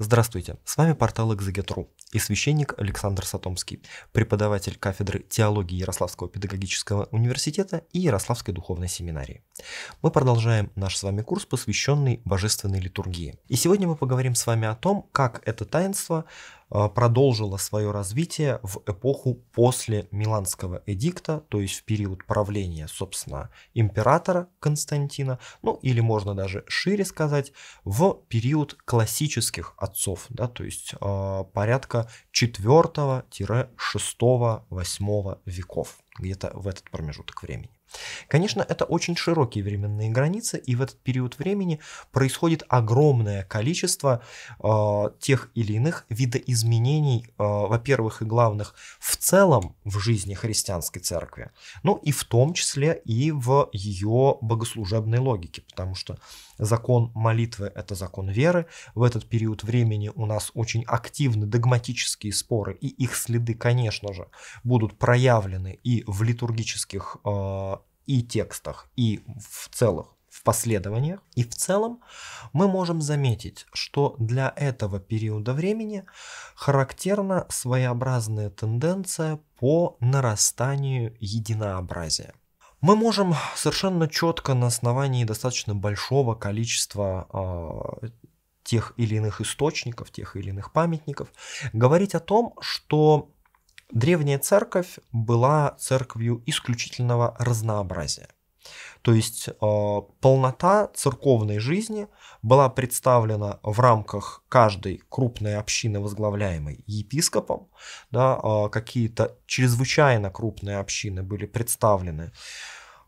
Здравствуйте, с вами портал Exeget.ru и священник Александр Сатомский, преподаватель кафедры теологии Ярославского педагогического университета и Ярославской духовной семинарии. Мы продолжаем наш с вами курс, посвященный божественной литургии. И сегодня мы поговорим с вами о том, как это таинство продолжила свое развитие в эпоху после Миланского эдикта, то есть в период правления, собственно, императора Константина, ну или можно даже шире сказать, в период классических отцов, да, то есть э, порядка 4-6-8 веков, где-то в этот промежуток времени. Конечно, это очень широкие временные границы, и в этот период времени происходит огромное количество э, тех или иных видоизменений, э, во-первых, и главных в целом в жизни христианской церкви, ну и в том числе и в ее богослужебной логике, потому что закон молитвы – это закон веры. В этот период времени у нас очень активны догматические споры, и их следы, конечно же, будут проявлены и в литургических э, и текстах, и в целых в последованиях. И в целом мы можем заметить, что для этого периода времени характерна своеобразная тенденция по нарастанию единообразия. Мы можем совершенно четко на основании достаточно большого количества э, тех или иных источников, тех или иных памятников говорить о том, что древняя церковь была церковью исключительного разнообразия. То есть э, полнота церковной жизни была представлена в рамках каждой крупной общины, возглавляемой епископом. Да, э, какие-то чрезвычайно крупные общины были представлены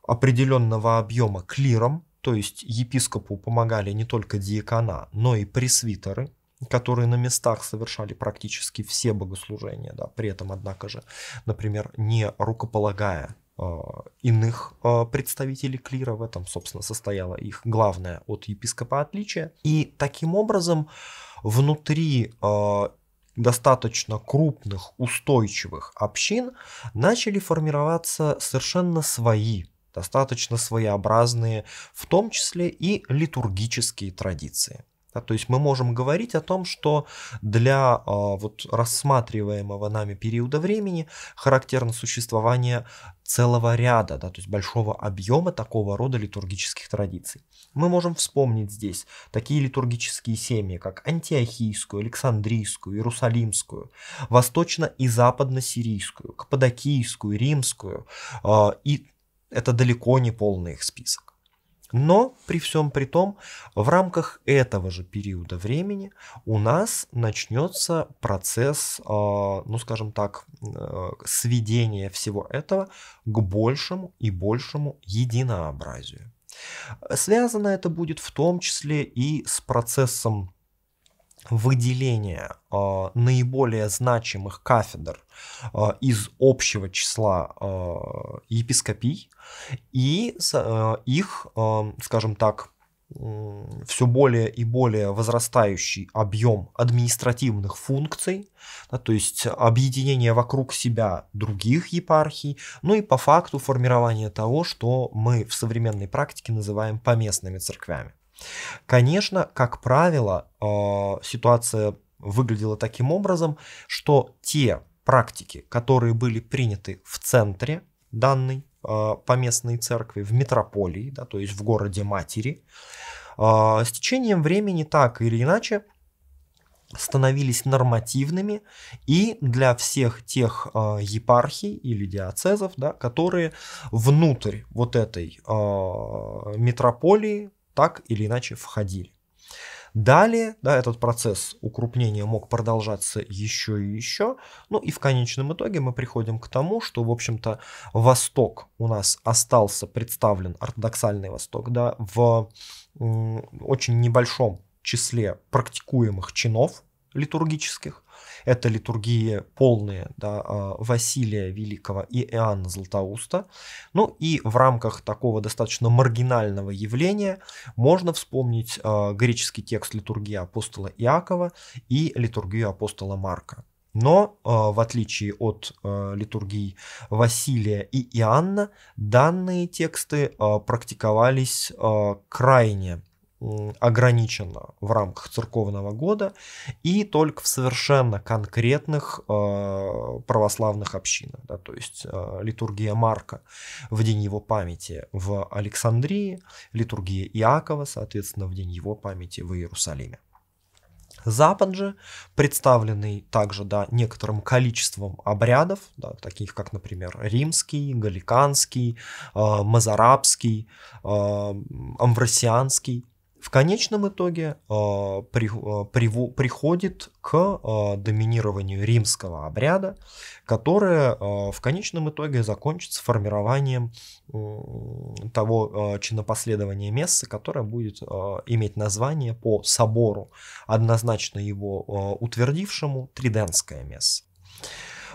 определенного объема клиром, то есть епископу помогали не только диакона, но и пресвитеры, которые на местах совершали практически все богослужения, да, при этом, однако же, например, не рукополагая иных а, представителей клира, в этом, собственно, состояло их главное от епископа отличие. И таким образом внутри а, достаточно крупных, устойчивых общин начали формироваться совершенно свои, достаточно своеобразные, в том числе и литургические традиции. Да, то есть мы можем говорить о том, что для а, вот, рассматриваемого нами периода времени характерно существование целого ряда, да, то есть большого объема такого рода литургических традиций. Мы можем вспомнить здесь такие литургические семьи, как антиохийскую, александрийскую, иерусалимскую, восточно- и западно-сирийскую, каппадокийскую, римскую, э, и это далеко не полный их список. Но при всем при том, в рамках этого же периода времени у нас начнется процесс, а, ну скажем так, э, сведения всего этого к большему и большему единообразию. Связано это будет в том числе и с процессом выделение э, наиболее значимых кафедр э, из общего числа э, епископий и э, их, э, скажем так, все более и более возрастающий объем административных функций, да, то есть объединение вокруг себя других епархий, ну и по факту формирование того, что мы в современной практике называем поместными церквями. Конечно, как правило, э, ситуация выглядела таким образом, что те практики, которые были приняты в центре данной э, поместной церкви, в метрополии, да, то есть в городе матери, э, с течением времени так или иначе становились нормативными и для всех тех э, епархий или диацезов, да, которые внутрь вот этой э, метрополии так или иначе входили. Далее да, этот процесс укрупнения мог продолжаться еще и еще. Ну и в конечном итоге мы приходим к тому, что, в общем-то, Восток у нас остался представлен, ортодоксальный Восток, да, в очень небольшом числе практикуемых чинов литургических. Это литургии полные да, а, Василия Великого и Иоанна Златоуста. Ну и в рамках такого достаточно маргинального явления можно вспомнить а, греческий текст литургии апостола Иакова и литургию апостола Марка. Но, а, в отличие от литургий Василия и Иоанна, данные тексты практиковались крайне ограничена в рамках церковного года и только в совершенно конкретных э, православных общинах. Да, то есть э, литургия Марка в день его памяти в Александрии, литургия Иакова, соответственно, в день его памяти в Иерусалиме. Запад же, представленный также да, некоторым количеством обрядов, да, таких как, например, римский, галиканский, э, мазарабский, э, амвросианский, в конечном итоге э, при, э, при, приходит к э, доминированию римского обряда, которое в конечном итоге закончится формированием того чинопоследования мессы, которое будет иметь название по собору, однозначно его утвердившему Триденская месса.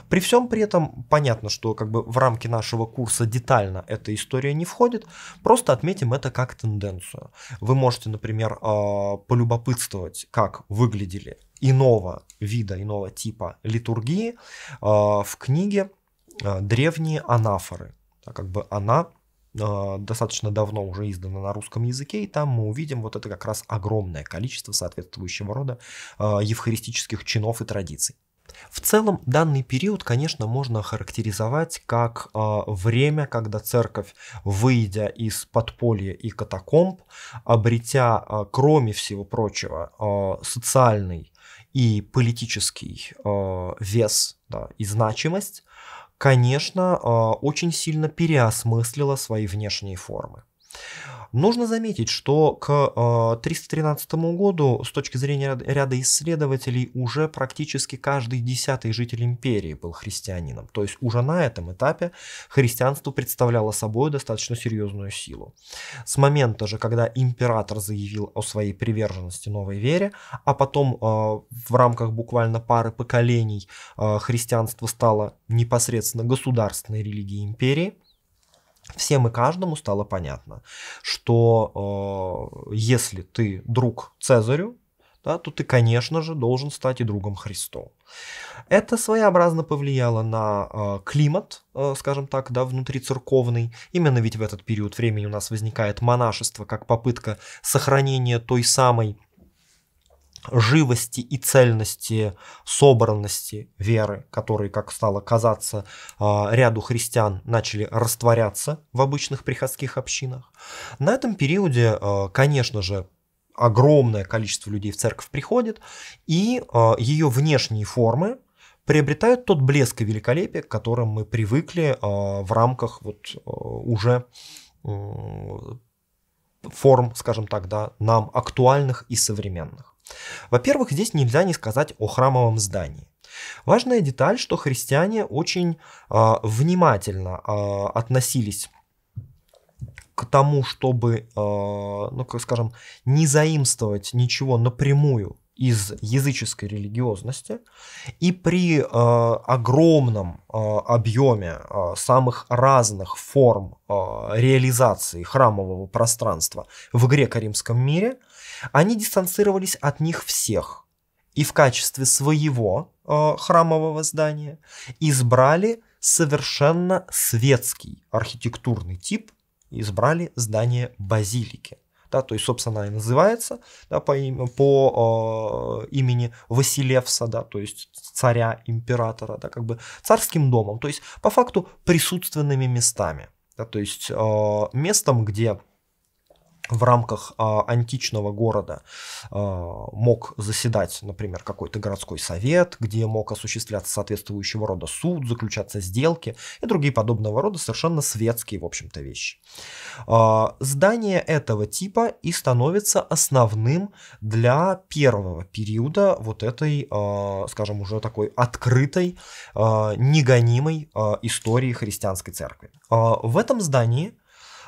При всем при этом понятно, что как бы в рамки нашего курса детально эта история не входит, просто отметим это как тенденцию. Вы можете, например, а, полюбопытствовать, как выглядели иного вида, иного типа литургии а, в книге а, «Древние анафоры». Как бы она достаточно давно уже издана на русском языке, и там мы увидим вот это как раз огромное количество соответствующего рода евхаристических чинов и традиций. В целом, данный период, конечно, можно характеризовать как э, время, когда церковь, выйдя из подполья и катакомб, обретя, э, кроме всего прочего, э, социальный и политический э, вес да, и значимость, конечно, э, очень сильно переосмыслила свои внешние формы. Нужно заметить, что к 313 э, году с точки зрения ряда исследователей уже практически каждый десятый житель империи был христианином. То есть уже на этом этапе христианство представляло собой достаточно серьезную силу. С момента же, когда император заявил о своей приверженности новой вере, а потом э, в рамках буквально пары поколений э, христианство стало непосредственно государственной религией империи, всем и каждому стало понятно, что э, если ты друг Цезарю, да, то ты, конечно же, должен стать и другом Христу. Это своеобразно повлияло на э, климат, э, скажем так, да, внутрицерковный. Именно ведь в этот период времени у нас возникает монашество как попытка сохранения той самой живости и цельности, собранности веры, которые, как стало казаться, а, ряду христиан начали растворяться в обычных приходских общинах. На этом периоде, а, конечно же, огромное количество людей в церковь приходит, и а, ее внешние формы приобретают тот блеск и великолепие, к которым мы привыкли в рамках вот уже форм, скажем так, да, нам актуальных и современных. Во-первых, здесь нельзя не сказать о храмовом здании. Важная деталь, что христиане очень э, внимательно э, относились к тому, чтобы, э, ну, как скажем, не заимствовать ничего напрямую из языческой религиозности, и при э, огромном э, объеме э, самых разных форм э, реализации храмового пространства в греко-римском мире – они дистанцировались от них всех и в качестве своего э, храмового здания избрали совершенно светский архитектурный тип, избрали здание базилики. Да, то есть, собственно, она и называется да, по, по э, имени Василевса, да, то есть царя, императора, да, как бы царским домом, то есть по факту присутственными местами. Да, то есть э, местом, где в рамках а, античного города а, мог заседать, например, какой-то городской совет, где мог осуществляться соответствующего рода суд, заключаться сделки и другие подобного рода совершенно светские, в общем-то, вещи. А, здание этого типа и становится основным для первого периода вот этой, а, скажем, уже такой открытой, а, негонимой а, истории христианской церкви. А, в этом здании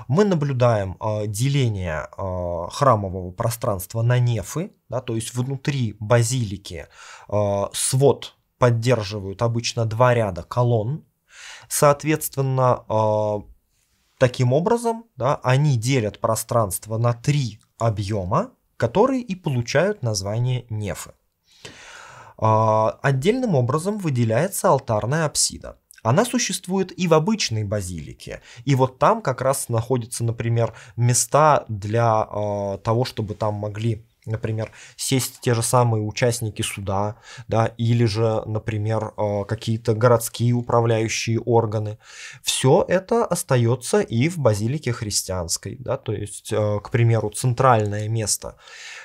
мы наблюдаем э, деление э, храмового пространства на нефы, да, то есть внутри базилики э, свод поддерживают обычно два ряда колонн, соответственно, э, таким образом да, они делят пространство на три объема, которые и получают название нефы. Отдельным образом выделяется алтарная апсида. Она существует и в обычной базилике. И вот там как раз находятся, например, места для э, того, чтобы там могли например, сесть те же самые участники суда, да, или же, например, э, какие-то городские управляющие органы. Все это остается и в базилике христианской, да, то есть, э, к примеру, центральное место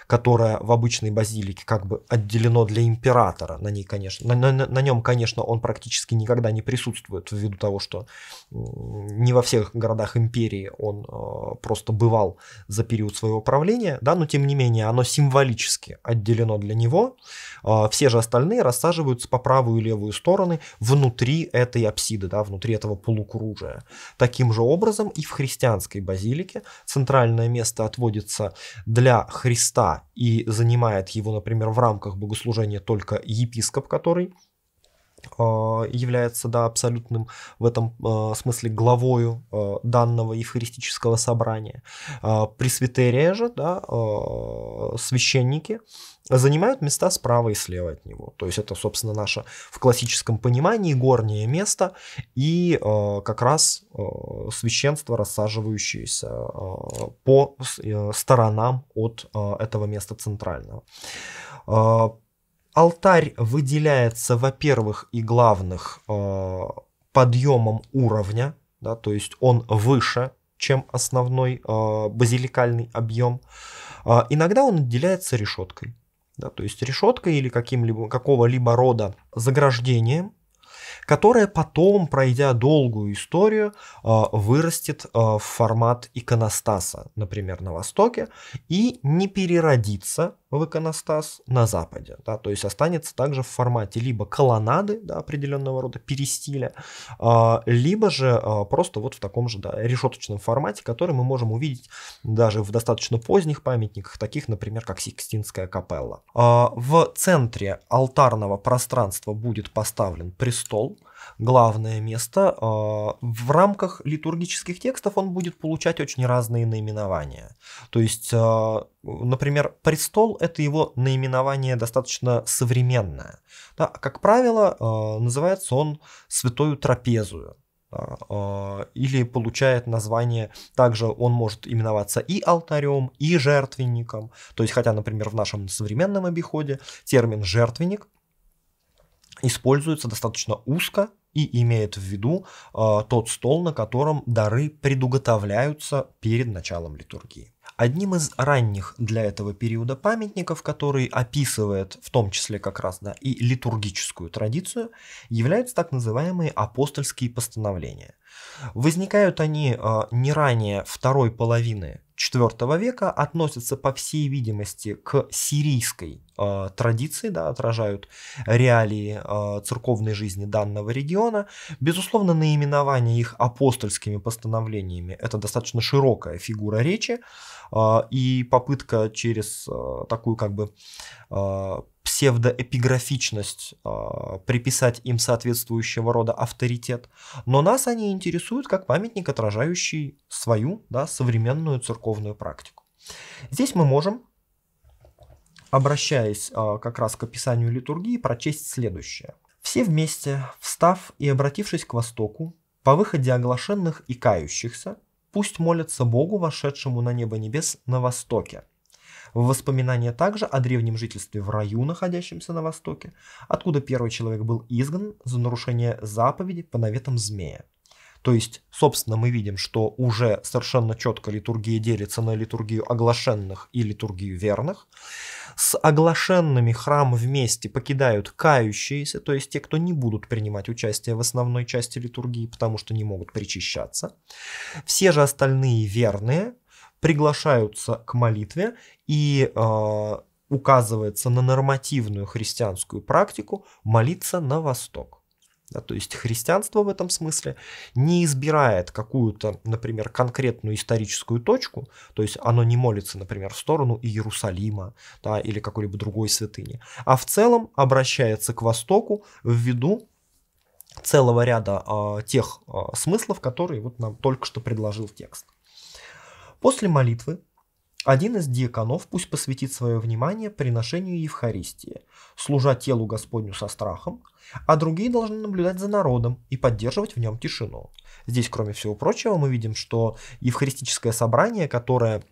которое в обычной базилике как бы отделено для императора. На, ней, конечно, на, на, на нем, конечно, он практически никогда не присутствует, ввиду того, что не во всех городах империи он э, просто бывал за период своего правления, да, но тем не менее оно символически отделено для него. Э, все же остальные рассаживаются по правую и левую стороны внутри этой апсиды, да, внутри этого полукружия. Таким же образом и в христианской базилике центральное место отводится для Христа и занимает его, например, в рамках богослужения только епископ, который является да, абсолютным в этом э, смысле главою э, данного евхаристического собрания. Пресвитерия же, да, священники, занимают места справа и слева от него. То есть это, собственно, наше в классическом понимании горнее место и э, как раз э, священство, рассаживающееся э, по э, сторонам от э, этого места центрального. Алтарь выделяется, во-первых, и главных э, подъемом уровня, да, то есть он выше, чем основной э, базиликальный объем. Э, иногда он отделяется решеткой. Да, то есть решеткой или каким-либо, какого-либо рода заграждением, которая потом, пройдя долгую историю, а, вырастет а, в формат иконостаса, например, на Востоке, и не переродится в иконостас на Западе. Да, то есть останется также в формате либо колоннады да, определенного рода перистиля, а, либо же просто вот в таком же да, решеточном формате, который мы можем увидеть даже в достаточно поздних памятниках, таких, например, как Сикстинская капелла. В центре алтарного пространства будет поставлен престол, главное место. А, в рамках литургических текстов он будет получать очень разные наименования. То есть, а, например, престол – это его наименование достаточно современное. Да, как правило, а, называется он святою трапезую или получает название, также он может именоваться и алтарем, и жертвенником. То есть, хотя, например, в нашем современном обиходе термин «жертвенник» используется достаточно узко и имеет в виду э, тот стол, на котором дары предуготовляются перед началом литургии. Одним из ранних для этого периода памятников, который описывает в том числе как раз да, и литургическую традицию, являются так называемые апостольские постановления. Возникают они э, не ранее второй половины IV века относятся, по всей видимости, к сирийской э, традиции, да, отражают реалии э, церковной жизни данного региона. Безусловно, наименование их апостольскими постановлениями – это достаточно широкая фигура речи, э, и попытка через э, такую как бы э, псевдоэпиграфичность, э, приписать им соответствующего рода авторитет, но нас они интересуют как памятник, отражающий свою да, современную церковную практику. Здесь мы можем, обращаясь э, как раз к описанию литургии, прочесть следующее. «Все вместе, встав и обратившись к востоку, по выходе оглашенных и кающихся, пусть молятся Богу, вошедшему на небо небес на востоке, Воспоминания также о древнем жительстве в раю, находящемся на востоке, откуда первый человек был изгнан за нарушение заповеди по наветам змея. То есть, собственно, мы видим, что уже совершенно четко литургия делится на литургию оглашенных и литургию верных. С оглашенными храм вместе покидают кающиеся, то есть те, кто не будут принимать участие в основной части литургии, потому что не могут причащаться. Все же остальные верные приглашаются к молитве и э, указывается на нормативную христианскую практику молиться на восток. Да, то есть христианство в этом смысле не избирает какую-то, например, конкретную историческую точку, то есть оно не молится, например, в сторону Иерусалима да, или какой-либо другой святыни, а в целом обращается к востоку ввиду целого ряда э, тех э, смыслов, которые вот нам только что предложил текст. После молитвы Один из диаконов пусть посвятит свое внимание приношению Евхаристии, служа телу Господню со страхом, а другие должны наблюдать за народом и поддерживать в нем тишину. Здесь, кроме всего прочего, мы видим, что евхаристическое собрание, которое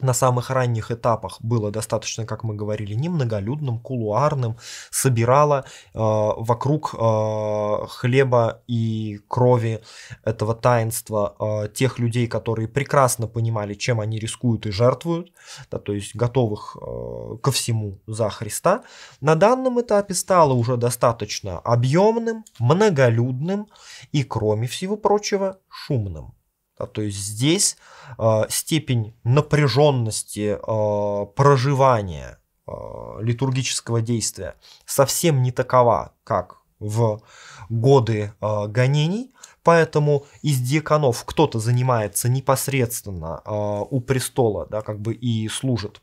на самых ранних этапах было достаточно, как мы говорили, немноголюдным, кулуарным, собирала э, вокруг э, хлеба и крови этого таинства э, тех людей, которые прекрасно понимали, чем они рискуют и жертвуют, да, то есть готовых э, ко всему за Христа, на данном этапе стало уже достаточно объемным, многолюдным и, кроме всего прочего, шумным. Да, то есть здесь э, степень напряженности э, проживания э, литургического действия совсем не такова, как в годы э, гонений, поэтому из диаконов кто-то занимается непосредственно э, у престола, да, как бы и служит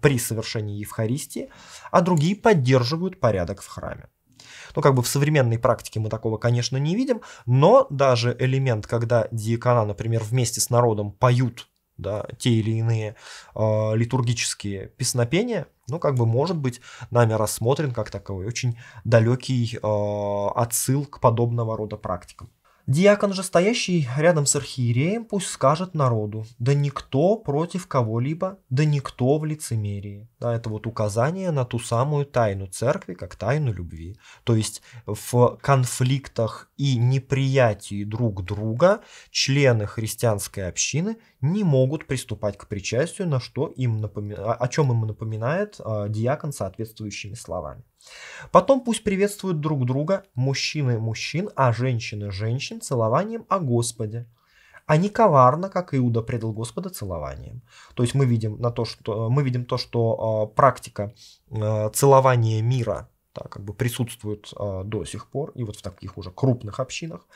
при совершении Евхаристии, а другие поддерживают порядок в храме. Ну, как бы в современной практике мы такого, конечно, не видим, но даже элемент, когда диакона, например, вместе с народом поют да, те или иные э, литургические песнопения, ну, как бы может быть нами рассмотрен как таковой очень далекий э, отсыл к подобного рода практикам. Диакон же, стоящий рядом с архиереем, пусть скажет народу, да никто против кого-либо, да никто в лицемерии. Да, это вот указание на ту самую тайну церкви, как тайну любви. То есть в конфликтах и неприятии друг друга члены христианской общины не могут приступать к причастию, на что им напоми... о чем им напоминает э, диакон соответствующими словами. Потом пусть приветствуют друг друга мужчины мужчин, а женщины женщин целованием о Господе а не коварно, как Иуда предал Господа целованием. То есть мы видим, на то, что, мы видим то, что э, практика э, целования мира да, как бы присутствует э, до сих пор, и вот в таких уже крупных общинах.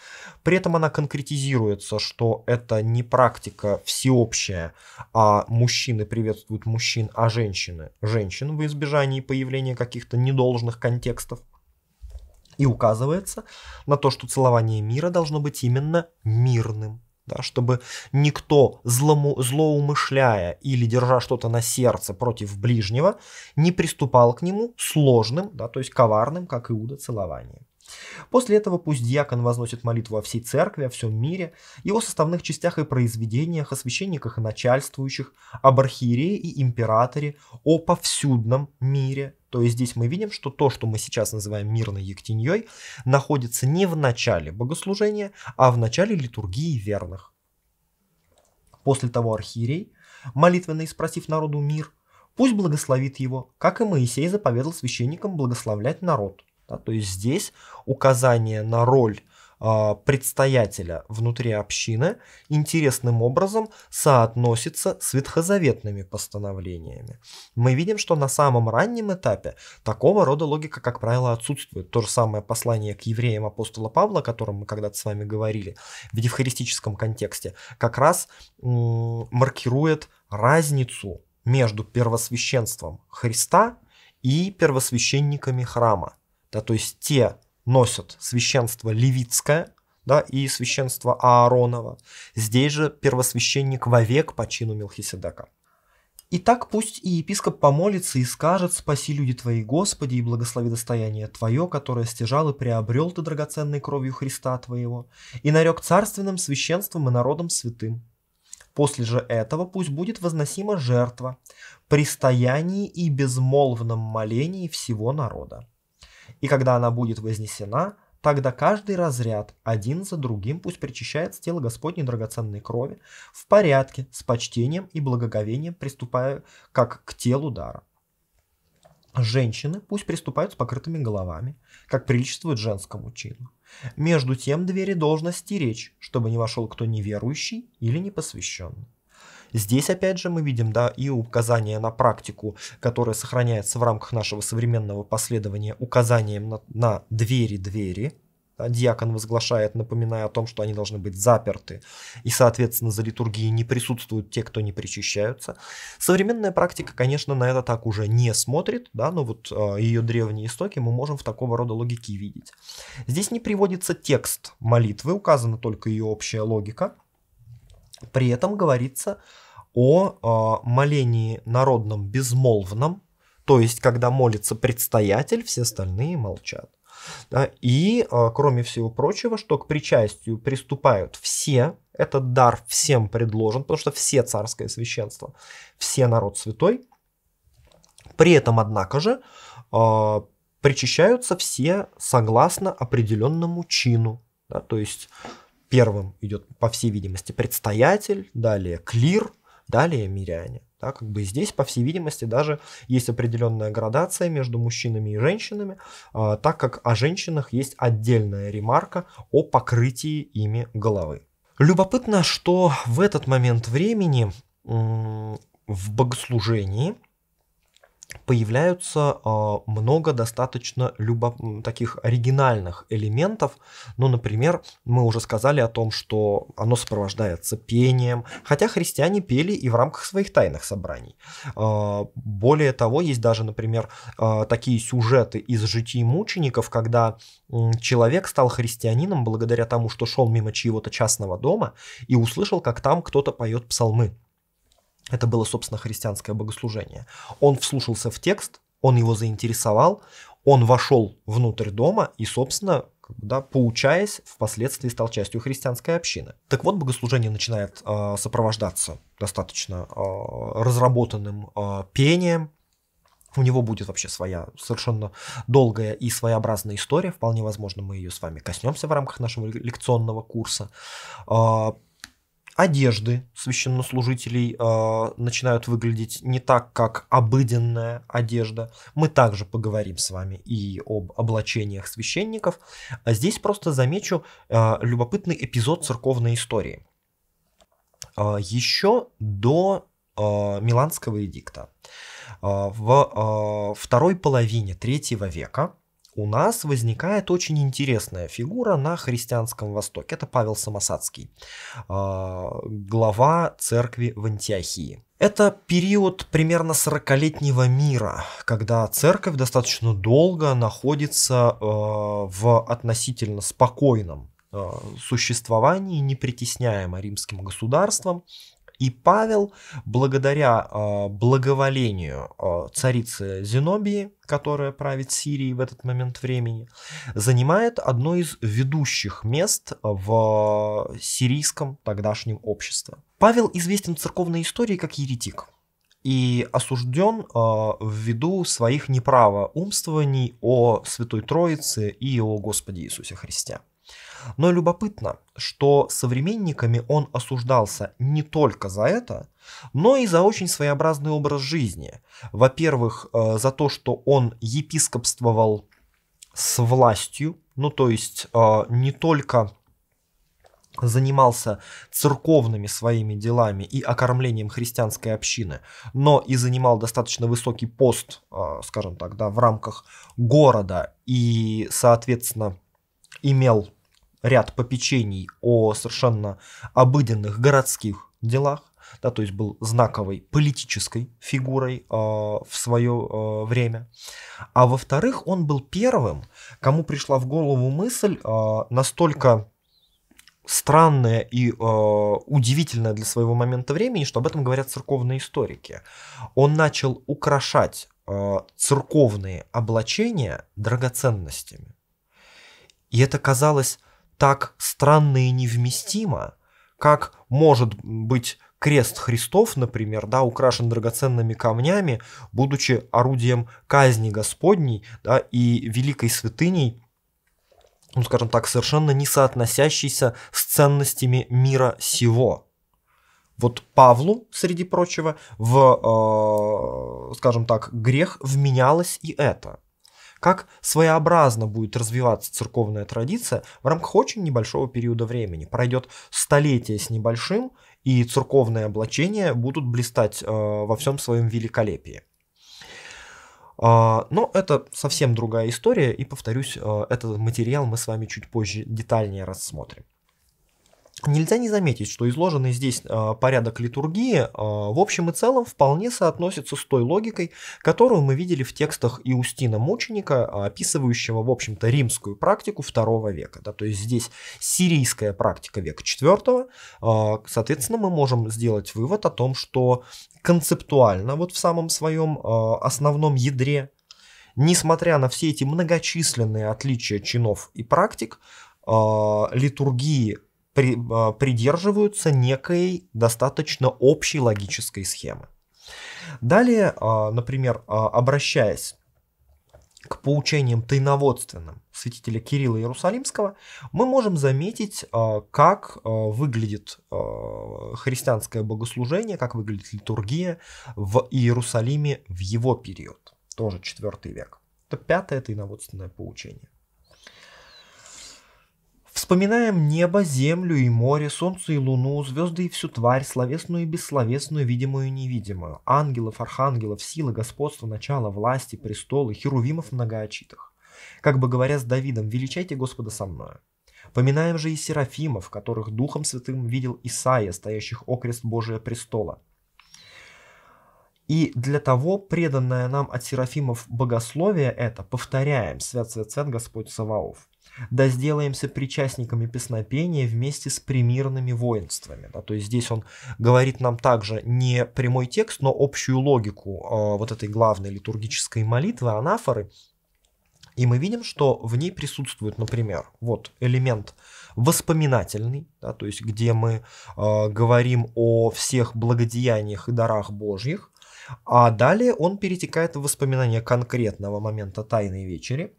При этом она конкретизируется, что это не практика всеобщая, а мужчины приветствуют мужчин, а женщины – женщин в избежании появления каких-то недолжных контекстов. И указывается на то, что целование мира должно быть именно мирным да, чтобы никто, злому, злоумышляя или держа что-то на сердце против ближнего, не приступал к нему сложным, да, то есть коварным, как Иуда, целованием. После этого пусть диакон возносит молитву о всей церкви, о всем мире, его составных частях и произведениях, о священниках и начальствующих, об архиерее и императоре, о повсюдном мире. То есть здесь мы видим, что то, что мы сейчас называем мирной ектиньей, находится не в начале богослужения, а в начале литургии верных. После того архиерей, молитвенно спросив народу мир, пусть благословит его, как и Моисей заповедал священникам благословлять народ – да, то есть здесь указание на роль э, предстоятеля внутри общины интересным образом соотносится с ветхозаветными постановлениями. Мы видим, что на самом раннем этапе такого рода логика, как правило, отсутствует. То же самое послание к евреям апостола Павла, о котором мы когда-то с вами говорили, в евхаристическом контексте, как раз маркирует разницу между первосвященством Христа и первосвященниками храма да, то есть те носят священство левитское, да, и священство Ааронова. Здесь же первосвященник вовек по чину Мелхиседека. Итак, пусть и епископ помолится и скажет «Спаси люди Твои, Господи, и благослови достояние Твое, которое стяжал и приобрел Ты драгоценной кровью Христа Твоего, и нарек царственным священством и народом святым». После же этого пусть будет возносима жертва при стоянии и безмолвном молении всего народа. И когда она будет вознесена, тогда каждый разряд один за другим пусть причащает с тела Господней драгоценной крови в порядке, с почтением и благоговением, приступая как к телу дара. Женщины пусть приступают с покрытыми головами, как приличествует женскому чину. Между тем двери должно стеречь, чтобы не вошел кто неверующий или непосвященный. Здесь, опять же, мы видим, да, и указание на практику, которая сохраняется в рамках нашего современного последования указанием на, на двери-двери, диакон возглашает, напоминая о том, что они должны быть заперты, и, соответственно, за литургией не присутствуют те, кто не причащаются. Современная практика, конечно, на это так уже не смотрит, да, но вот э, ее древние истоки мы можем в такого рода логике видеть. Здесь не приводится текст молитвы, указана только ее общая логика. При этом говорится о молении народном безмолвном, то есть когда молится предстоятель, все остальные молчат. Да, и, кроме всего прочего, что к причастию приступают все, этот дар всем предложен, потому что все царское священство, все народ святой. При этом, однако же, причащаются все согласно определенному чину. Да, то есть первым идет, по всей видимости, предстоятель, далее клир, далее миряне. Да, как бы здесь, по всей видимости, даже есть определенная градация между мужчинами и женщинами, э, так как о женщинах есть отдельная ремарка о покрытии ими головы. Любопытно, что в этот момент времени э, в богослужении появляются э, много достаточно любо... таких оригинальных элементов. Ну, например, мы уже сказали о том, что оно сопровождается пением, хотя христиане пели и в рамках своих тайных собраний. Э, более того, есть даже, например, э, такие сюжеты из житий мучеников, когда человек стал христианином благодаря тому, что шел мимо чьего-то частного дома и услышал, как там кто-то поет псалмы. Это было, собственно, христианское богослужение. Он вслушался в текст, он его заинтересовал, он вошел внутрь дома и, собственно, да, поучаясь, впоследствии стал частью христианской общины. Так вот, богослужение начинает э, сопровождаться достаточно э, разработанным э, пением. У него будет вообще своя совершенно долгая и своеобразная история. Вполне возможно, мы ее с вами коснемся в рамках нашего лекционного курса одежды священнослужителей э, начинают выглядеть не так, как обыденная одежда. Мы также поговорим с вами и об облачениях священников. А здесь просто замечу э, любопытный эпизод церковной истории. Э, еще до э, Миланского эдикта, э, в э, второй половине третьего века, у нас возникает очень интересная фигура на христианском Востоке. Это Павел Самосадский, а, глава церкви в Антиохии. Это период примерно 40-летнего мира, когда церковь достаточно долго находится а, в относительно спокойном а, существовании, не притесняемо римским государством, и Павел, благодаря э, благоволению э, царицы Зенобии, которая правит Сирией в этот момент времени, занимает одно из ведущих мест в сирийском тогдашнем обществе. Павел известен в церковной истории как еретик и осужден э, ввиду своих неправоумствований о Святой Троице и о Господе Иисусе Христе. Но любопытно, что современниками он осуждался не только за это, но и за очень своеобразный образ жизни. Во-первых, э, за то, что он епископствовал с властью, ну то есть э, не только занимался церковными своими делами и окормлением христианской общины, но и занимал достаточно высокий пост, э, скажем так, да, в рамках города и, соответственно, имел ряд попечений о совершенно обыденных городских делах, да, то есть был знаковой политической фигурой э, в свое э, время. А во-вторых, он был первым, кому пришла в голову мысль э, настолько странная и э, удивительная для своего момента времени, что об этом говорят церковные историки. Он начал украшать э, церковные облачения драгоценностями. И это казалось так странно и невместимо, как может быть крест Христов, например, да, украшен драгоценными камнями, будучи орудием казни Господней да, и великой святыней, ну, скажем так, совершенно не соотносящейся с ценностями мира сего. Вот Павлу, среди прочего, в, э, скажем так, грех вменялось и это как своеобразно будет развиваться церковная традиция в рамках очень небольшого периода времени. Пройдет столетие с небольшим, и церковные облачения будут блистать э, во всем своем великолепии. Э, но это совсем другая история, и повторюсь, э, этот материал мы с вами чуть позже детальнее рассмотрим. Нельзя не заметить, что изложенный здесь э, порядок литургии э, в общем и целом вполне соотносится с той логикой, которую мы видели в текстах Иустина Мученика, описывающего, в общем-то, римскую практику второго века. Да, то есть здесь сирийская практика века IV. Э, соответственно, мы можем сделать вывод о том, что концептуально, вот в самом своем основном ядре, несмотря на все эти многочисленные отличия чинов и практик, литургии при, а, придерживаются некой достаточно общей логической схемы. Далее, а, например, а, обращаясь к поучениям тайноводственным святителя Кирилла Иерусалимского, мы можем заметить, как выглядит христианское богослужение, как выглядит литургия в Иерусалиме в его период, тоже IV век. Это пятое тайноводственное поучение. Вспоминаем небо, землю и море, солнце и луну, звезды и всю тварь, словесную и бессловесную, видимую и невидимую, ангелов, архангелов, силы, господства, начала, власти, престолы, херувимов многоочитых. Как бы говоря с Давидом, величайте Господа со мною. Поминаем же и серафимов, которых Духом Святым видел Исаия, стоящих окрест Божия престола. И для того преданное нам от серафимов богословие это, повторяем, свят, свят, свят Господь Саваоф да сделаемся причастниками песнопения вместе с примирными воинствами. Да, то есть здесь он говорит нам также не прямой текст, но общую логику э, вот этой главной литургической молитвы, анафоры. И мы видим, что в ней присутствует, например, вот элемент воспоминательный, да, то есть где мы э, говорим о всех благодеяниях и дарах Божьих, а далее он перетекает в воспоминания конкретного момента Тайной Вечери,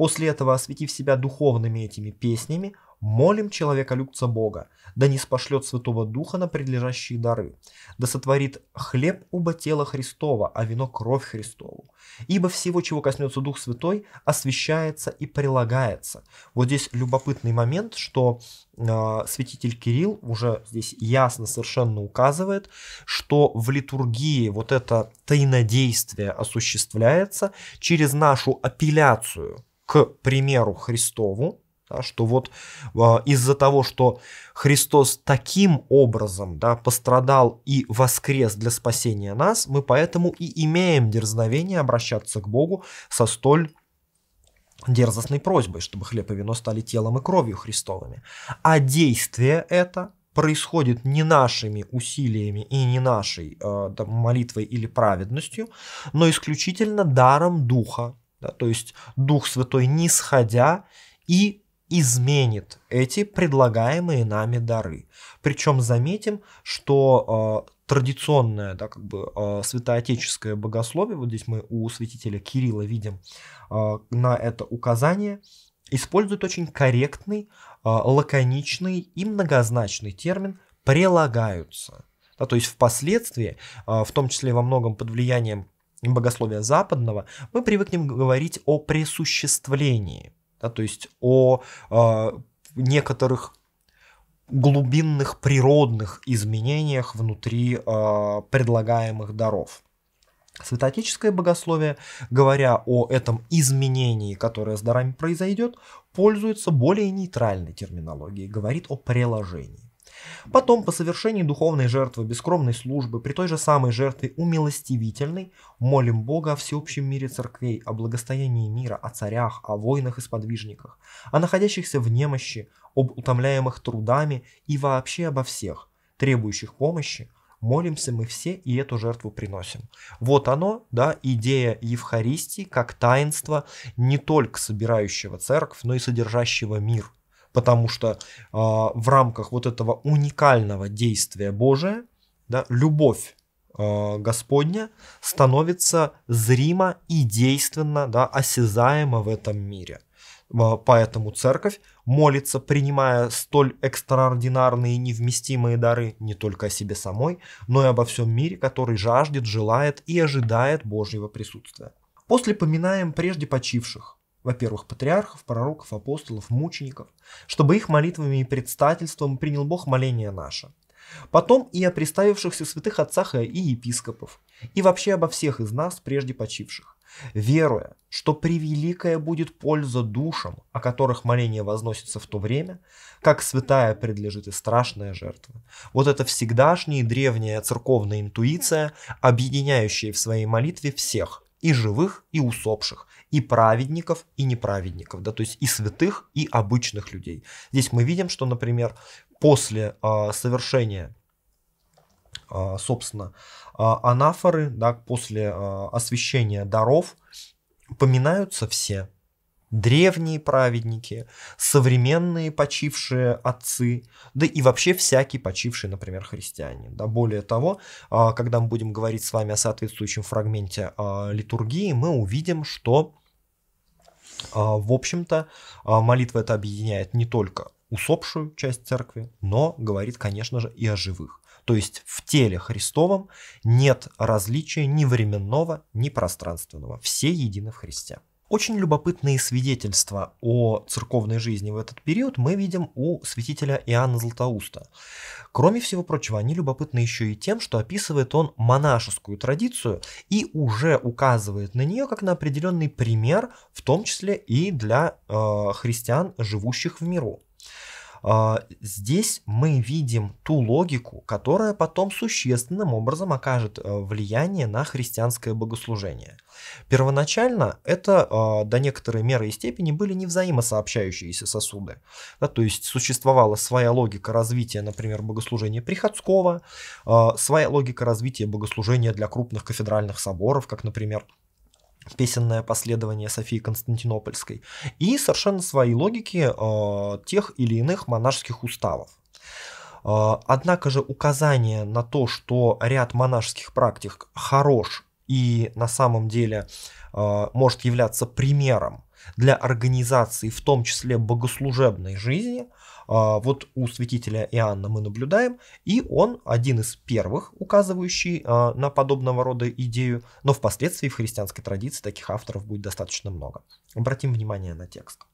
После этого, осветив себя духовными этими песнями, молим человека любца Бога, да не спошлет Святого Духа на предлежащие дары, да сотворит хлеб уба тела Христова, а вино кровь Христову. Ибо всего, чего коснется Дух Святой, освящается и прилагается. Вот здесь любопытный момент, что э, святитель Кирилл уже здесь ясно совершенно указывает, что в литургии вот это тайнодействие осуществляется через нашу апелляцию к примеру Христову, да, что вот э, из-за того, что Христос таким образом да, пострадал и воскрес для спасения нас, мы поэтому и имеем дерзновение обращаться к Богу со столь дерзостной просьбой, чтобы хлеб и вино стали телом и кровью Христовыми. А действие это происходит не нашими усилиями и не нашей э, молитвой или праведностью, но исключительно даром Духа, да, то есть Дух Святой, не сходя и изменит эти предлагаемые нами дары. Причем заметим, что э, традиционное, да, как бы э, святоотеческое богословие, вот здесь мы у святителя Кирилла видим э, на это указание, использует очень корректный, э, лаконичный и многозначный термин «прилагаются». Да, то есть впоследствии, э, в том числе во многом под влиянием богословия западного, мы привыкнем говорить о присуществлении, да, то есть о э, некоторых глубинных природных изменениях внутри э, предлагаемых даров. Святоотеческое богословие, говоря о этом изменении, которое с дарами произойдет, пользуется более нейтральной терминологией, говорит о приложении. Потом, по совершении духовной жертвы, бескромной службы, при той же самой жертве умилостивительной, молим Бога о всеобщем мире церквей, о благостоянии мира, о царях, о воинах и сподвижниках, о находящихся в немощи, об утомляемых трудами и вообще обо всех, требующих помощи, молимся мы все и эту жертву приносим. Вот оно, да, идея Евхаристии как таинства не только собирающего церковь, но и содержащего мир – потому что э, в рамках вот этого уникального действия Божия, да, любовь э, Господня становится зримо и действенно, да, осязаемо в этом мире. Поэтому церковь молится, принимая столь экстраординарные невместимые дары не только о себе самой, но и обо всем мире, который жаждет, желает и ожидает Божьего присутствия. После поминаем прежде почивших, во-первых, патриархов, пророков, апостолов, мучеников, чтобы их молитвами и предстательством принял Бог моление наше. Потом и о приставившихся святых отцах и епископов, и вообще обо всех из нас, прежде почивших, веруя, что превеликая будет польза душам, о которых моление возносится в то время, как святая предлежит и страшная жертва. Вот это всегдашняя и древняя церковная интуиция, объединяющая в своей молитве всех, и живых, и усопших, и праведников, и неправедников, да, то есть и святых, и обычных людей. Здесь мы видим, что, например, после э, совершения, э, собственно, э, анафоры, да, после э, освящения даров, поминаются все. Древние праведники, современные почившие отцы, да и вообще всякий почивший, например, христианин. Да. Более того, когда мы будем говорить с вами о соответствующем фрагменте литургии, мы увидим, что в общем-то, молитва это объединяет не только усопшую часть церкви, но говорит, конечно же, и о живых. То есть в теле Христовом нет различия ни временного, ни пространственного. Все едины в Христе. Очень любопытные свидетельства о церковной жизни в этот период мы видим у святителя Иоанна Златоуста. Кроме всего прочего, они любопытны еще и тем, что описывает он монашескую традицию и уже указывает на нее как на определенный пример, в том числе и для э, христиан, живущих в миру. А, здесь мы видим ту логику, которая потом существенным образом окажет э, влияние на христианское богослужение. Первоначально это а, до некоторой меры и степени были не взаимосообщающиеся сосуды. Да, то есть существовала своя логика развития, например, богослужения приходского, а, своя логика развития богослужения для крупных кафедральных соборов, как, например, песенное последование Софии Константинопольской, и совершенно свои логики э, тех или иных монашеских уставов. Э, однако же указание на то, что ряд монашеских практик хорош и на самом деле э, может являться примером для организации, в том числе богослужебной жизни, вот у святителя Иоанна мы наблюдаем, и он один из первых, указывающий а, на подобного рода идею, но впоследствии в христианской традиции таких авторов будет достаточно много. Обратим внимание на текст.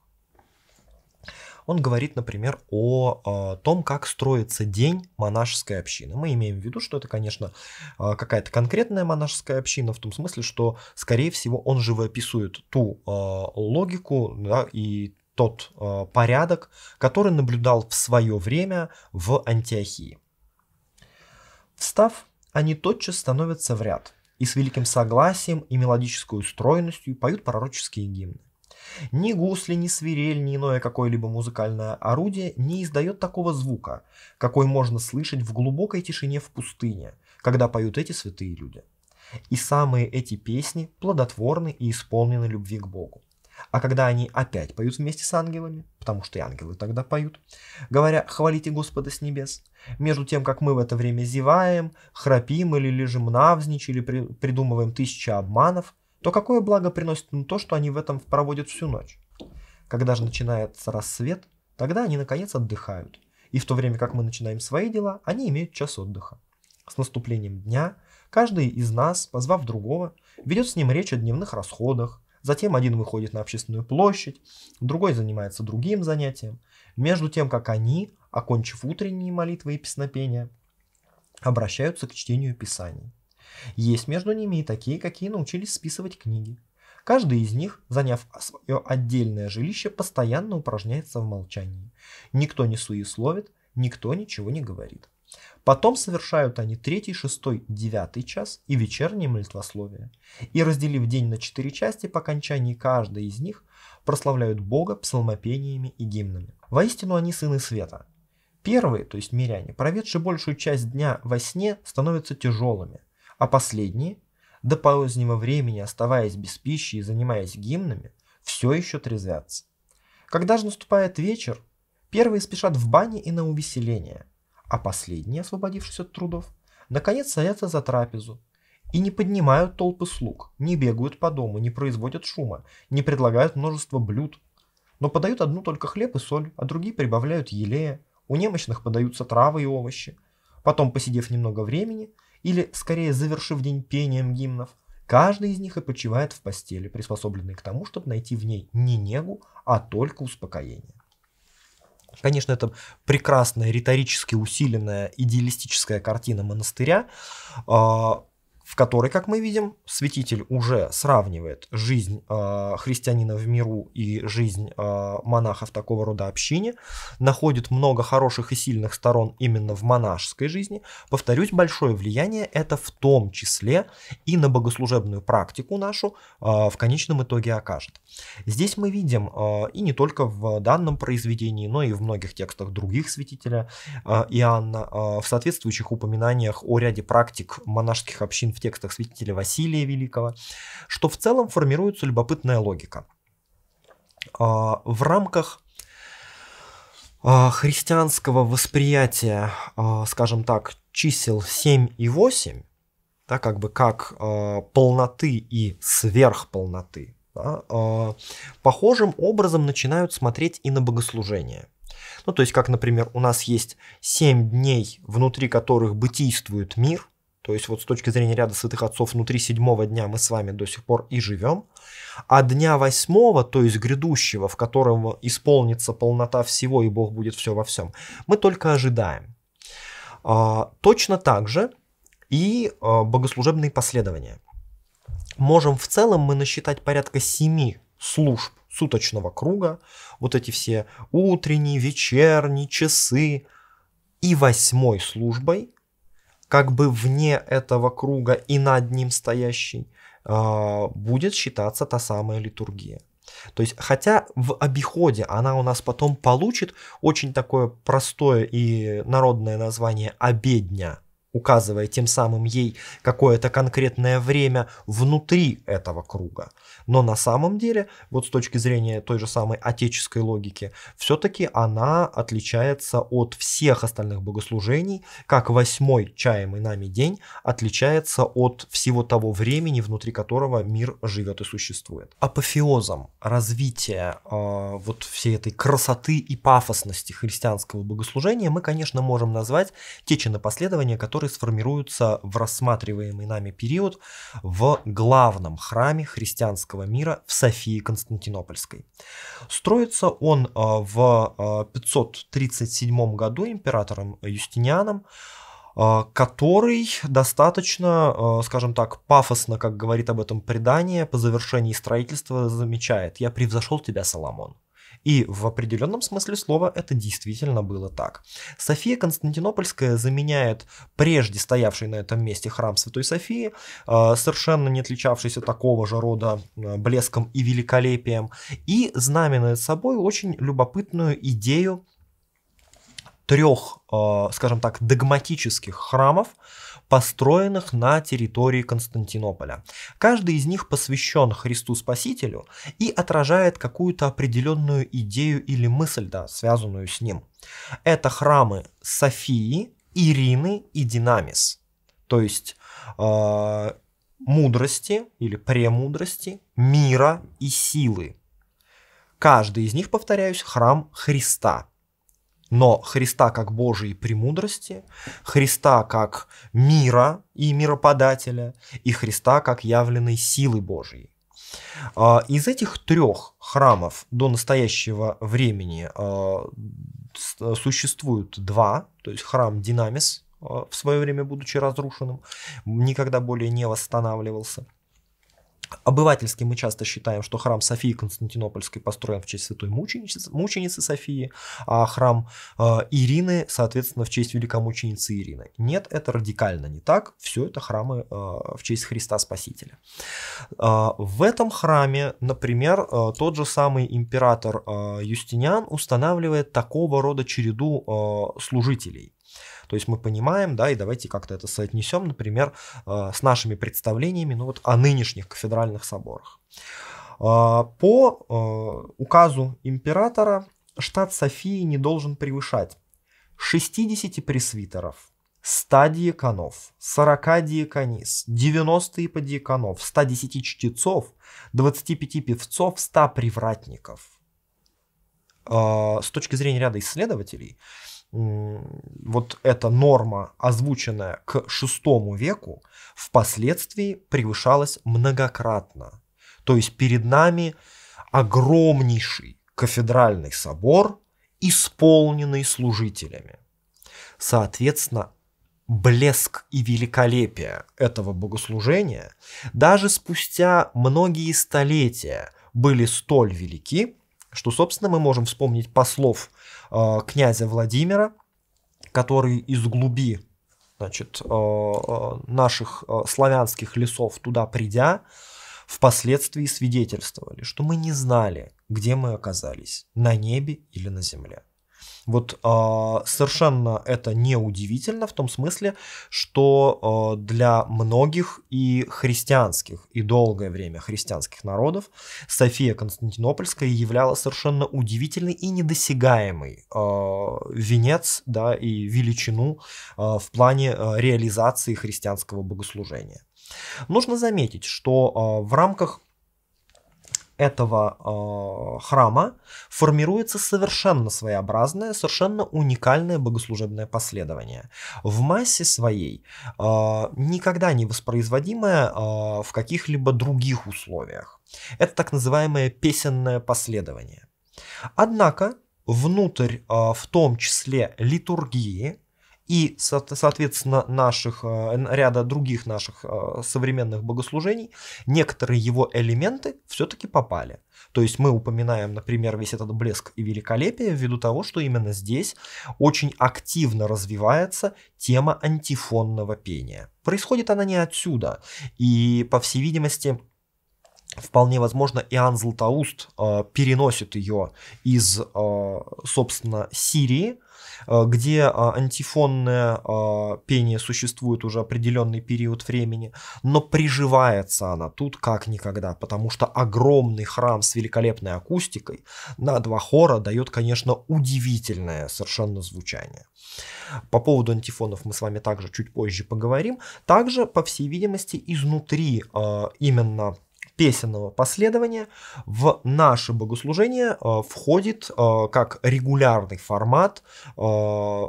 Он говорит, например, о, о том, как строится день монашеской общины. Мы имеем в виду, что это, конечно, а, какая-то конкретная монашеская община, в том смысле, что, скорее всего, он живописует ту логику да, и тот э, порядок, который наблюдал в свое время в Антиохии. Встав, они тотчас становятся в ряд и с великим согласием и мелодической устроенностью поют пророческие гимны. Ни гусли, ни свирель, ни иное какое-либо музыкальное орудие не издает такого звука, какой можно слышать в глубокой тишине в пустыне, когда поют эти святые люди. И самые эти песни плодотворны и исполнены любви к Богу. А когда они опять поют вместе с ангелами, потому что и ангелы тогда поют, говоря «хвалите Господа с небес», между тем, как мы в это время зеваем, храпим или лежим навзничь, или при, придумываем тысячи обманов, то какое благо приносит им то, что они в этом проводят всю ночь? Когда же начинается рассвет, тогда они наконец отдыхают. И в то время как мы начинаем свои дела, они имеют час отдыха. С наступлением дня каждый из нас, позвав другого, ведет с ним речь о дневных расходах, Затем один выходит на общественную площадь, другой занимается другим занятием. Между тем, как они, окончив утренние молитвы и песнопения, обращаются к чтению Писаний. Есть между ними и такие, какие научились списывать книги. Каждый из них, заняв свое отдельное жилище, постоянно упражняется в молчании. Никто не суесловит, никто ничего не говорит. Потом совершают они третий, шестой, девятый час и вечернее молитвословие. И разделив день на четыре части, по окончании каждой из них прославляют Бога псалмопениями и гимнами. Воистину они сыны света. Первые, то есть миряне, проведшие большую часть дня во сне, становятся тяжелыми, а последние, до позднего времени оставаясь без пищи и занимаясь гимнами, все еще трезвятся. Когда же наступает вечер, первые спешат в бане и на увеселение – а последние, освободившись от трудов, наконец садятся за трапезу и не поднимают толпы слуг, не бегают по дому, не производят шума, не предлагают множество блюд, но подают одну только хлеб и соль, а другие прибавляют елея, у немощных подаются травы и овощи. Потом, посидев немного времени, или скорее завершив день пением гимнов, каждый из них и почивает в постели, приспособленной к тому, чтобы найти в ней не негу, а только успокоение. Конечно, это прекрасная, риторически усиленная, идеалистическая картина монастыря, а, в которой, как мы видим, святитель уже сравнивает жизнь э, христианина в миру и жизнь э, монаха в такого рода общине, находит много хороших и сильных сторон именно в монашеской жизни. Повторюсь, большое влияние это в том числе и на богослужебную практику нашу э, в конечном итоге окажет. Здесь мы видим, э, и не только в данном произведении, но и в многих текстах других святителя э, Иоанна, э, в соответствующих упоминаниях о ряде практик монашеских общин в текстах святителя Василия Великого, что в целом формируется любопытная логика. А, в рамках а, христианского восприятия, а, скажем так, чисел 7 и 8, да, как бы как полноты и сверхполноты, да, похожим образом начинают смотреть и на богослужение. Ну, то есть, как, например, у нас есть 7 дней, внутри которых бытийствует мир – то есть вот с точки зрения ряда святых отцов внутри седьмого дня мы с вами до сих пор и живем. А дня восьмого, то есть грядущего, в котором исполнится полнота всего и Бог будет все во всем, мы только ожидаем. А, точно так же и а, богослужебные последования. Можем в целом мы насчитать порядка семи служб суточного круга, вот эти все утренние, вечерние, часы, и восьмой службой как бы вне этого круга и над ним стоящий, а, будет считаться та самая литургия. То есть, хотя в обиходе она у нас потом получит очень такое простое и народное название обедня, указывая тем самым ей какое-то конкретное время внутри этого круга. Но на самом деле, вот с точки зрения той же самой отеческой логики, все-таки она отличается от всех остальных богослужений, как восьмой чаемый нами день отличается от всего того времени, внутри которого мир живет и существует. Апофеозом развития э, вот всей этой красоты и пафосности христианского богослужения мы, конечно, можем назвать те чинопоследования, которые сформируются в рассматриваемый нами период в главном храме христианского христианского мира в Софии Константинопольской. Строится он а, в 537 а, году императором Юстинианом, а, который достаточно, скажем так, пафосно, как говорит об этом предание, по завершении строительства замечает «Я превзошел тебя, Соломон». И в определенном смысле слова это действительно было так. София Константинопольская заменяет прежде стоявший на этом месте храм Святой Софии, а, совершенно не отличавшийся такого же рода а, блеском и великолепием, и знаменует собой очень любопытную идею трех, а, скажем так, догматических храмов, построенных на территории Константинополя. Каждый из них посвящен Христу Спасителю и отражает какую-то определенную идею или мысль, да, связанную с ним. Это храмы Софии, Ирины и Динамис. То есть э, мудрости или премудрости, мира и силы. Каждый из них, повторяюсь, храм Христа. Но Христа как Божией премудрости, Христа как мира и мироподателя, и Христа как явленной силы Божией. А, из этих трех храмов до настоящего времени а, существуют два, то есть храм Динамис, а, в свое время будучи разрушенным, никогда более не восстанавливался. Обывательски мы часто считаем, что храм Софии Константинопольской построен в честь святой мученицы, мученицы Софии, а храм э, Ирины, соответственно, в честь великомученицы Ирины. Нет, это радикально не так. Все это храмы э, в честь Христа Спасителя. Э, в этом храме, например, э, тот же самый император э, Юстиниан устанавливает такого рода череду э, служителей. То есть мы понимаем, да, и давайте как-то это соотнесем, например, э, с нашими представлениями ну, вот, о нынешних кафедральных соборах. Э, по э, указу императора штат Софии не должен превышать 60 пресвитеров, 100 диаконов, 40 диаконис, 90 иподиаконов, 110 чтецов, 25 певцов, 100 привратников. С точки зрения ряда исследователей, вот эта норма, озвученная к VI веку, впоследствии превышалась многократно. То есть перед нами огромнейший кафедральный собор исполненный служителями. Соответственно, блеск и великолепие этого богослужения даже спустя многие столетия были столь велики, что, собственно, мы можем вспомнить послов э, князя Владимира, который из глуби значит, э, э, наших э, славянских лесов туда придя, впоследствии свидетельствовали, что мы не знали, где мы оказались, на небе или на земле. Вот э, совершенно это не удивительно в том смысле, что э, для многих и христианских, и долгое время христианских народов София Константинопольская являла совершенно удивительный и недосягаемый э, венец да, и величину э, в плане э, реализации христианского богослужения. Нужно заметить, что э, в рамках этого э, храма формируется совершенно своеобразное, совершенно уникальное богослужебное последование. В массе своей э, никогда не воспроизводимое э, в каких-либо других условиях. Это так называемое песенное последование. Однако внутрь, э, в том числе литургии, и, соответственно, наших, э, ряда других наших э, современных богослужений, некоторые его элементы все-таки попали. То есть мы упоминаем, например, весь этот блеск и великолепие ввиду того, что именно здесь очень активно развивается тема антифонного пения. Происходит она не отсюда, и, по всей видимости, Вполне возможно, Иоанн Златоуст э, переносит ее из, э, собственно, Сирии, Э, где а, антифонное а, пение существует уже определенный период времени, но приживается она тут как никогда, потому что огромный храм с великолепной акустикой на два хора дает, конечно, удивительное совершенно звучание. По поводу антифонов мы с вами также чуть позже поговорим. Также, по всей видимости, изнутри э, именно песенного последования в наше богослужение э, входит э, как регулярный формат э,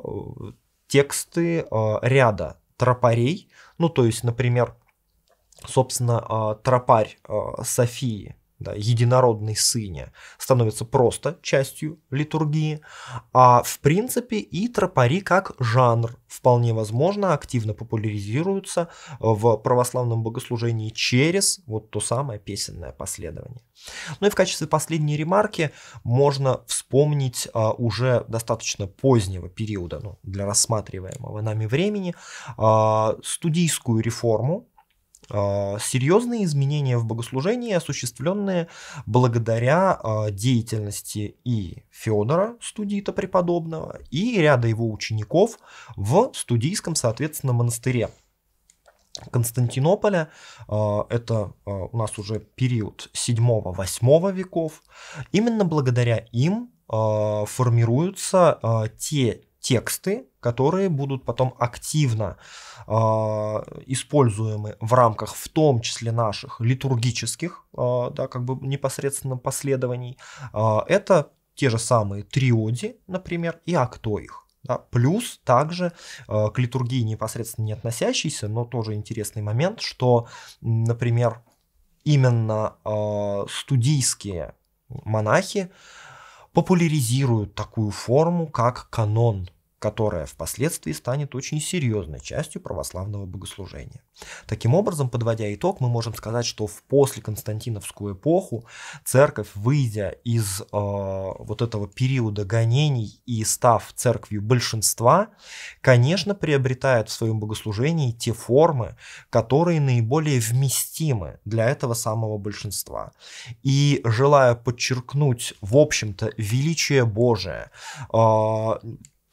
тексты ряда тропарей, ну то есть, например, собственно, тропарь Софии, да, единородный сыне становится просто частью литургии, а в принципе и тропари как жанр вполне возможно активно популяризируются в православном богослужении через вот то самое песенное последование. Ну и в качестве последней ремарки можно вспомнить а, уже достаточно позднего периода ну, для рассматриваемого нами времени а, студийскую реформу серьезные изменения в богослужении, осуществленные благодаря а, деятельности и Федора, студита преподобного, и ряда его учеников в студийском, соответственно, монастыре. Константинополя, а, это у нас уже период 7-8 веков, именно благодаря им формируются те тексты, которые будут потом активно э, используемы в рамках в том числе наших литургических, э, да, как бы непосредственно последований. Э, это те же самые триоди, например, и актоих. Да, плюс также э, к литургии непосредственно не относящийся, но тоже интересный момент, что, например, именно э, студийские монахи популяризируют такую форму, как канон которая впоследствии станет очень серьезной частью православного богослужения. Таким образом, подводя итог, мы можем сказать, что в послеконстантиновскую эпоху церковь, выйдя из э, вот этого периода гонений и став церковью большинства, конечно, приобретает в своем богослужении те формы, которые наиболее вместимы для этого самого большинства. И желая подчеркнуть, в общем-то, величие Божие, э,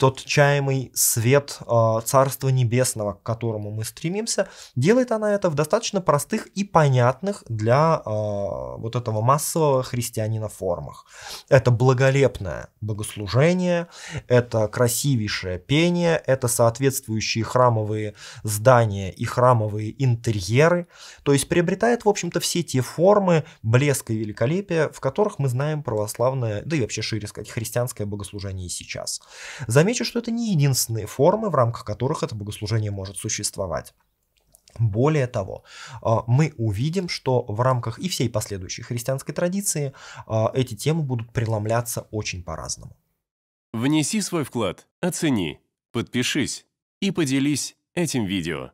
тот чаемый свет э, Царства Небесного, к которому мы стремимся, делает она это в достаточно простых и понятных для э, вот этого массового христианина формах. Это благолепное богослужение, это красивейшее пение, это соответствующие храмовые здания и храмовые интерьеры, то есть приобретает, в общем-то, все те формы блеска и великолепия, в которых мы знаем православное, да и вообще шире сказать, христианское богослужение сейчас. Замечу, что это не единственные формы, в рамках которых это богослужение может существовать. Более того, а, мы увидим, что в рамках и всей последующей христианской традиции а, эти темы будут преломляться очень по-разному. Внеси свой вклад, оцени, подпишись и поделись этим видео.